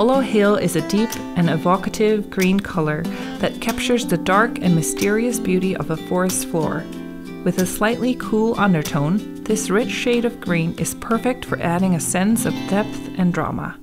Hollow Hill is a deep and evocative green colour that captures the dark and mysterious beauty of a forest floor. With a slightly cool undertone, this rich shade of green is perfect for adding a sense of depth and drama.